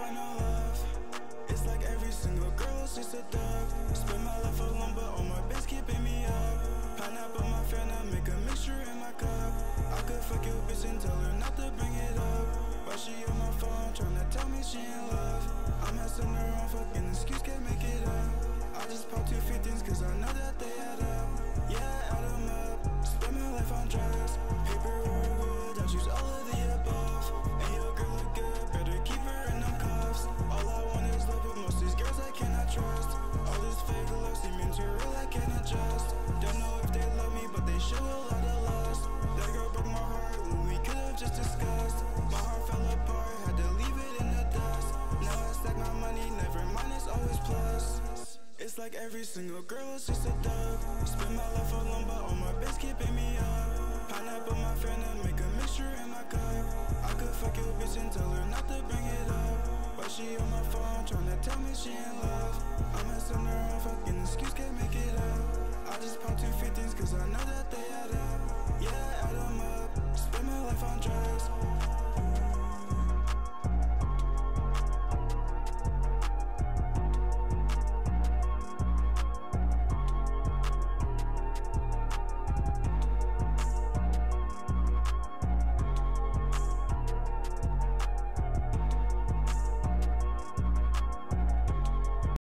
find no love. It's like every single girl is just a thug. Spend my life alone, but all my best keeping me up. Pineapple, my fan, I make a mixture in my cup. I could fuck your bitch and tell her not to bring it up. But she on my phone, tryna tell me she in love. I'm messing around, fucking excuse, can't make it up. I just pop two 15s, cause I know that they add up. Yeah, I add them up. Spend my life on drugs. Show a lot of lust. That girl broke my heart when we could've just discussed. My heart fell apart, had to leave it in the dust. Now I stack my money, never mind, it's always plus. It's like every single girl is just a thug. Spend my life alone, but all my best keeping me up. Pineapple, my friend, and make a mixture in my cup. I could fuck your bitch and tell her not to bring it up. But she on my phone, tryna tell me she in love. I'm messing just pump two 15s cause I know that they add up. Yeah, I don't.